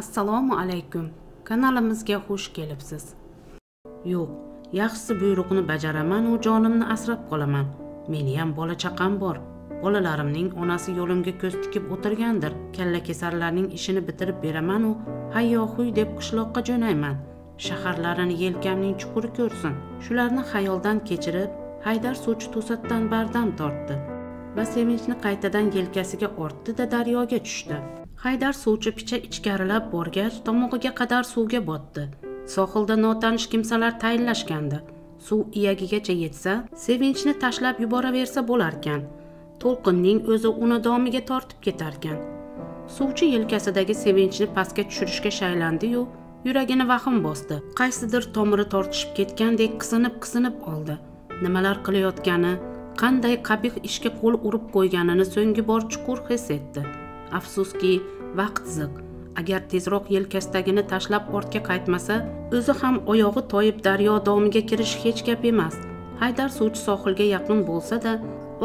assalomu alaykum. Kanalimizga xush kelibsiz. Yo'q yaxshisi buyruqni bajaraman u jonimni asrab qolaman. Meniyam bola chaqam bor. Bolalarimning onasi yo'limga ko'z tikib o'tirgandir. Kalla kesarlarning ishini bitirib beramanu hayyo huy deb qishloqqa jo'nayman. Shaharlarini yelkamning chuquri ko'rsin. Shularni xayoldan kechirib haydar suvchi to'satdan bardam tortdi. Va sevinchni qaytadan yelkasiga ortdi da daryoga tushdi. Haydar suvchi picha ichkarilab borgach tomog'iga qadar suvga botdi. Sohilda notanish kimsalar tayinlashgandi. Suv iyagigacha yetsa sevinchni tashlab yuboraversa bo'larkan. To'lqinning o'zi uni domiga tortib ketarkan. Suvchi yelkasidagi sevinchni pastga tushirishga shaylandiyu yuragini vahm bosdi. Qaysidir tomiri tortishib ketgandek qisinib qisinib oldi. Nimalar qilayotgani qanday qabih ishga qo'l urib qo'yganini so'nggi bor chuqur his etdi. Afsuski vaqt ziq agar tezroq yelkasidagini tashlab ortga qaytmasa o'zi ham oyog'i toyib daryo domiga kirish hech gap emas. Haydar suvchi sohilga yaqin bo'lsa-da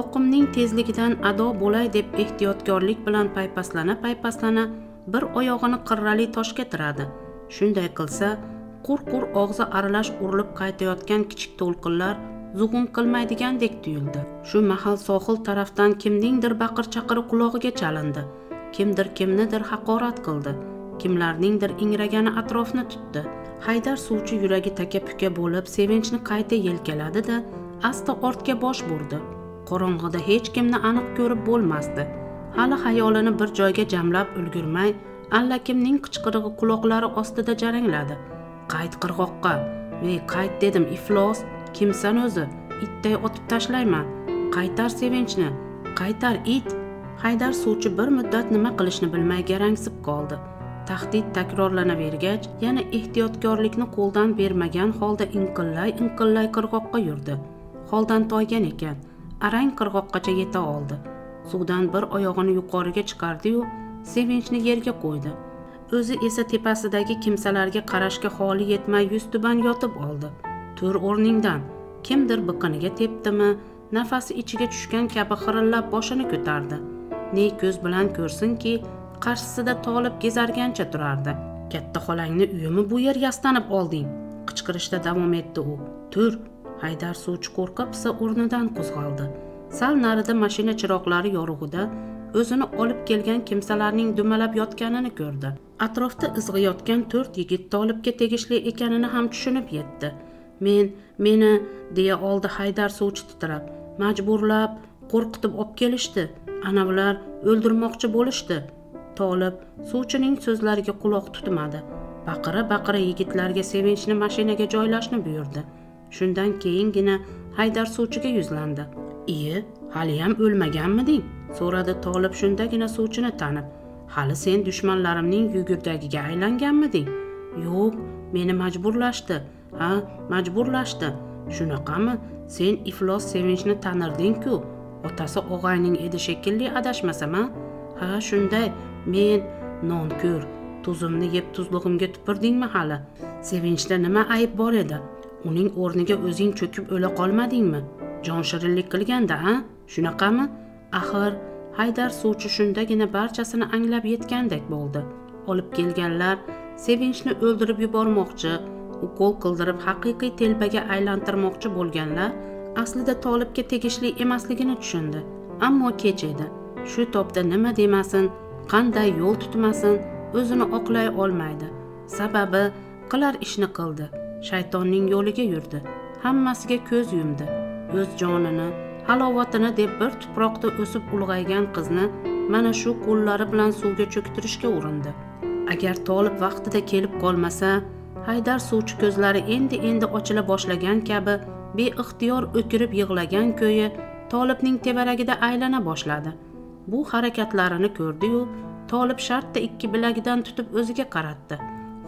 oqimning tezligidan ado bo'lay deb ehtiyotkorlik bilan paypaslana paypaslana bir oyog'ini qirrali toshga tiradi. Shunday qilsa qur qur og'zi aralash urilib qaytayotgan kichik to'lqinlar zug'um qilmaydigandek tuyuldi. Shu mahal sohil tarafdan kimningdir baqir chaqiri qulog'iga chalindi. Kimdir kimnidir haqorat qildi. Kimlarningdir ingragani atrofni tutdi. Haydar suvchi yuragi taka puka bo'lib sevinchni qayta yelkaladi da asta ortga bosh burdi. Qorong'ida hech kimni aniq ko'rib bo'lmasdi. Hali xayolini bir joyga jamlab ulgurmay allakimning qichqirig'i quloqlari ostida jarangladi. Qayt qirg'oqqa. Ey qayt dedim iflos. Kimsan o'zi? Itday otib tashlayman. Qaytar sevinchni? Qaytar it? Haydar suvchi bir muddat nima qilishni bilmay garangsib qoldi. Tahdid takrorlanavergach yana ehtiyotkorlikni qo'ldan bermagan holda inqillay inqillay qirg'oqqa yurdi. Holdan toygan ekan arang qirg'oqqacha yeta oldi. Suvdan bir oyog'ini yuqoriga chiqardiyu sevinchni yerga qo'ydi. O'zi esa tepasidagi kimsalarga qarashga holi yetmay yuztuban yotib oldi. Tur o'rningdan kimdir biqiniga tepdimi nafasi ichiga tushgan kabi xirillab boshini ko'tardi. Ne ko'z bilan ko'rsinki qarshisida tolib gezargancha turardi. Katta xolangni uyimi bu yer yastanib olding? Qichqirishda davom etdi u. Tur haydar suvchi qo'rqa pisa o'rnidan qo'zg'aldi. Sal narida mashina chiroqlari yorug'ida o'zini olib kelgan kimsalarning dumalab yotganini ko'rdi. Atrofda izg'iyotgan to'rt yigit tolibga tegishli ekanini ham tushunib yetdi. Men meni deya oldi haydar suvchi titrab. Majburlab qo'rqitib olib kelishdi. Anavilar o'ldirmoqchi bo'lishdi. Tolib suvchining so'zlariga quloq tutmadi. Baqira baqira yigitlarga sevinchni mashinaga joylashni buyurdi. Shundan keyingina haydar suvchiga yuzlandi. Iye haliyam o'lmaganmiding so'radi tolib shundagina suvchini tanib. Hali sen dushmanlarimning yugurdagiga aylanganmiding yo'q meni majburlashdi. Ha majburlashdi. Shunaqami? Sen iflos sevinchni tanirding-ku otasi og'ayning edi shekilli adashmasam a ha shunday men nonko'r tuzimni yeb tuzlig'imga tupirdingmi hali? Sevinchda nima ayb bor edi? Uning o'rniga o'zing cho'kib o'la qolmadingmi? Jon shirinlik qilganda a shunaqami? Axir haydar suvchi shundagina barchasini anglab yetgandek bo'ldi. Olib kelganlar sevinchni o'ldirib yubormoqchi ukol qildirib haqiqiy telbaga aylantirmoqchi bo'lganlar aslida tolibga tegishli emasligini tushundi. Ammo kech edi shu topda nima demasin qanday yo'l tutmasin o'zini oqlay olmaydi. Sababi qilar ishni qildi. Shaytonning yo'liga yurdi. Hammasiga ko'z yumdi. O'z jonini halovatini deb bir tuproqda o'sib ulg'aygan qizni mana shu qo'llari bilan suvga cho'ktirishga urindi. Agar tolib vaqtida kelib qolmasa haydar suvchi ko'zlari endi endi ochila boshlagan kabi beixtiyor o'kirib yig'lagan ko'yi tolibning tevaragida aylana boshladi. Bu harakatlarini ko'rdiyu tolib shartta ikki bilagidan tutib o'ziga qaratdi.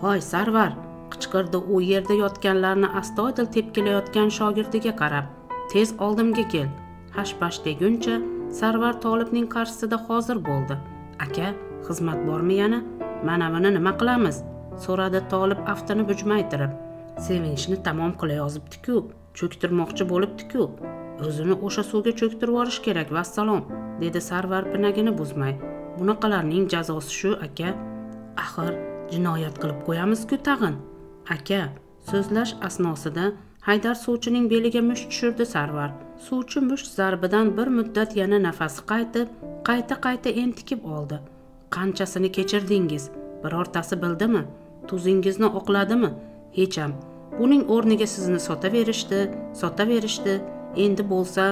Hoy sarvar qichqirdi u yerda yotganlarni astoydil tepkilayotgan shogirdiga qarab tez oldimga kel. Hashpash deguncha sarvar tolibning qarshisida hozir bo'ldi. Aka xizmat bormi yana? Manavini nima qilamiz? So'radi tolib aftini bujmaytirib. Sevinchni tamom qilayozibdiku. Cho'ktirmoqchi bo'libdi-ku. O'zini o'sha suvga cho'ktirib yuborish kerak vassalom dedi sarvar pinagini buzmay. Bunaqalarning jazosi shu aka. Axir jinoyat qilib qo'yamiz-ku tag'in. Aka so'zlash asnosida haydar suvchining beliga musht tushirdi sarvar. Suvchi musht zarbidan bir muddat yana nafasi qaytib qayta qayta entikib oldi. Qanchasini kechirdingiz? Birortasi bildimi? Tuzingizni oqladimi? Hecham. Buning o'rniga sizni sotaverishdi sotaverishdi endi bo'lsa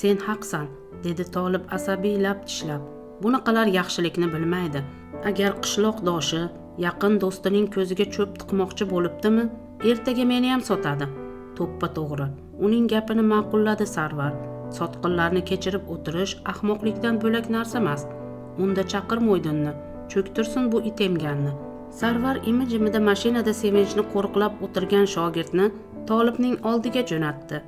sen haqsan dedi tolib asabiylab tishlab. Bunaqalar yaxshilikni bilmaydi. Agar qishloqdoshi yaqin do'stining ko'ziga cho'p tiqmoqchi bo'libdimi ertaga meni ham sotadi. To'ppa to'g'ri uning gapini ma'qulladi sarvar. Sotqinlarni kechirib o'tirish ahmoqlikdan bo'lak narsa emas. Unda chaqir mo'ydinni cho'ktirsin bu itemganni. Sarvar imijimida mashinada sevinchni qo'riqlab o'tirgan shogirdni tolibning oldiga jo'natdi.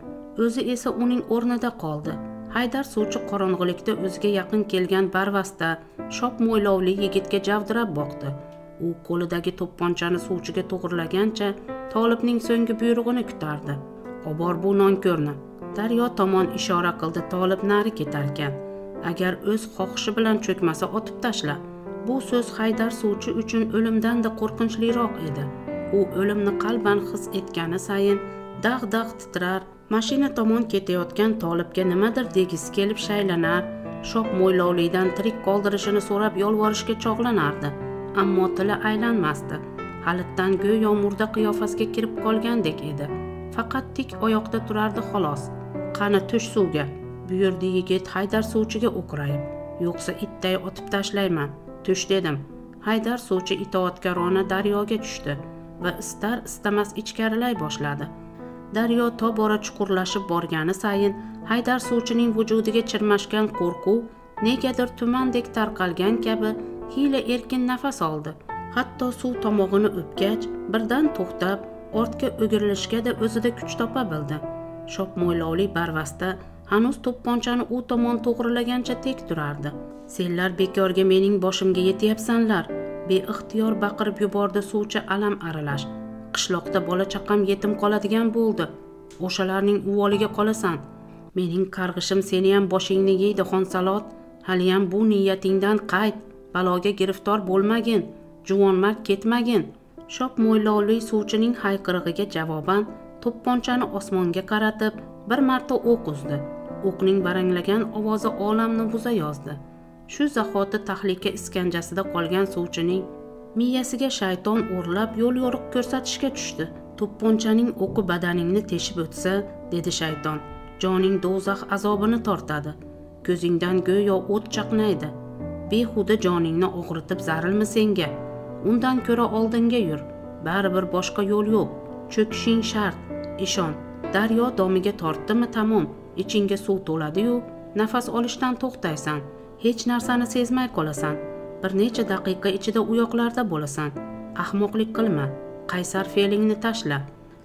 O'zi esa uning o'rnida qoldi. Haydar suvchi qorong'ilikda o'ziga yaqin kelgan barvasta shop mo'ylovli yigitga javdirab boqdi. U qo'lidagi to'pponchani suvchiga to'g'irlagancha tolibning so'nggi buyrug'ini kutardi. Obor bu nonko'rni daryo tomon ishora qildi tolib nari ketarkan. Agar o'z xohishi bilan cho'kmasa otib tashla. Bu so'z haydar suvchi uchun o'limdan-da qo'rqinchliroq edi. U o'limni qalban his etgani sayin dag' dag' titrar mashina tomon ketayotgan tolibga nimadir degisi kelib shaylanar shop mo'ylovlidan tirik qoldirishini so'rab yolvorishga chog'lanardi ammo tili aylanmasdi halitdan go'yo yomg'irda qiyofasiga kirib qolgandek edi faqat tik oyoqda turardi xolos qani tush suvga buyurdi yigit haydar suvchiga o'qrayib yo'qsa itday otib tashlayman tush dedim. Haydar suvchi itoatkorona daryoga tushdi va istar istamas ichkarilay boshladi. Daryo tobora chuqurlashib borgani sayin haydar suvchining vujudiga chirmashgan qo'rquv negadir tumandek tarqalgan kabi hiyla erkin nafas oldi. Hatto suv tomog'ini o'pgach birdan to'xtab ortga o'girilishgada o'zida kuch topa bildi. Shopmo'ylovli barvasta hanuz to'pponchani u tomon to'g'rilagancha tek turardi. Senlar bekorga mening boshimga yetyapsanlar. Beixtiyor baqirib yubordi suvchi alam aralash. Qishloqda bola chaqam yetim qoladigan bo'ldi. O'shalarning uvoliga qolasan. Mening qarg'ishim seniyam boshingni yeydi xonsalot. Haliyam bu niyatingdan qayt. Baloga giriftor bo'lmagin juvonmard ketmagin. Shop mo'ylovli suvchining hayqirig'iga javoban to'pponchani osmonga qaratib bir marta o'q uzdi. O'qning baranglagan ovozi olamni buza yozdi. Shu zahoti tahlika iskanjasida qolgan suvchining miyasiga shayton o'rlab yo'l yo'riq ko'rsatishga tushdi. To'pponchaning o'qi badaningni teshib o'tsa dedi shayton joning do'zax azobini tortadi. Ko'zingdan go'yo o't chaqnaydi. Behuda joningni og'ritib zarilmi senga. Undan ko'ra oldinga yur. Baribir boshqa yo'l yo'q. Cho'kishing shart. Ishon. Daryo domiga tortdimi tamom. Ichingga suv to'ladiyu nafas olishdan to'xtaysan. Hech narsani sezmay qolasan. Bir necha daqiqa ichida u yoqlarda bo'lasan. Ahmoqlik qilma qaysar fe'lingni tashla.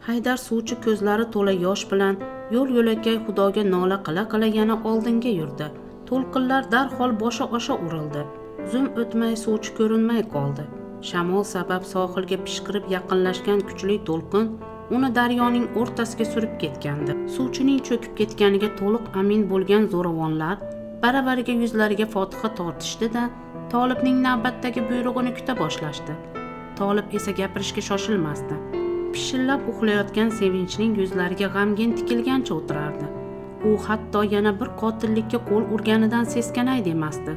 Haydar suvchi ko'zlari to'la yosh bilan yo'l yo'lakay xudoga nola qila qila yana oldinga yurdi. To'lqinlar darhol boshi osha urildi. Zum o'tmay suvchi ko'rinmay qoldi. Shamol sabab sohilga pishqirib yaqinlashgan kuchli to'lqin uni daryoning o'rtasiga surib ketgandi. Suvchining cho'kib ketganiga to'liq amin bo'lgan zo'ravonlar baravariga yuzlariga fotiha tortishdida tolibning navbatdagi buyrug'ini kuta boshlashdi. Tolib esa gapirishga shoshilmasdi. Pishillab uxlayotgan sevinchning yuzlariga g'amgin tikilgancha o'tirardi. U hatto yana bir qotillikka qo'l urganidan seskanay demasdi.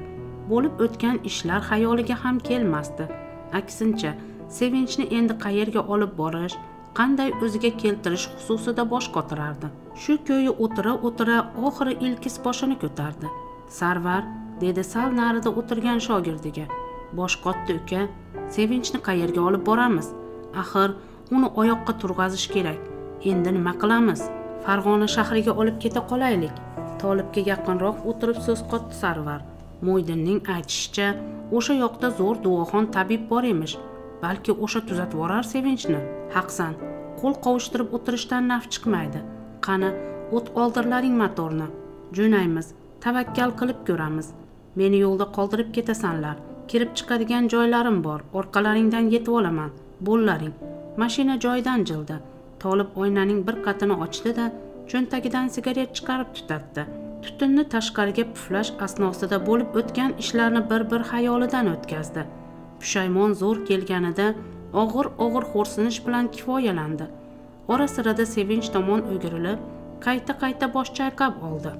Bo'lib o'tgan ishlar xayoliga ham kelmasdi. Aksincha sevinchni endi qayerga olib borish qanday o'ziga keltirish xususida bosh qotirardi. Shu ko'yi o'tira o'tira oxiri ilkis boshini ko'tardi. Sarvar dedi sal narida o'tirgan shogirdiga bosh qotdi uka sevinchni qayerga olib boramiz? Axir uni oyoqqa turg'azish kerak. Endi nima qilamiz? Farg'ona shahriga olib keta qolaylik. Tolibga yaqinroq o'tirib so'z qotdi sarvar. Mo'ydinning aytishicha o'sha yoqda zo'r duoxon tabib bor emish. Balki o'sha tuzatib yuborar sevinchni. Haqsan qo'l qovushtirib o'tirishdan naf chiqmaydi. Qani o't oldirlaring motorni. Jo'naymiz. Tavakkal qilib ko'ramiz. Meni yo'lda qoldirib ketasanlar kirib chiqadigan joylarim bor orqalaringdan yetib olaman bo'llaring. Mashina joyidan jildi. Tolib oynaning bir qatini ochdi da cho'ntagidan sigaret chiqarib tutatdi. Tutunni tashqariga puflash asnosida bo'lib o'tgan ishlarni bir bir xayolidan o'tkazdi. Pushaymon zo'r kelganida og'ir og'ir xo'rsinish bilan kifoyalandi. Ora sirada sevinch tomon o'girilib qayta qayta bosh chayqab oldi.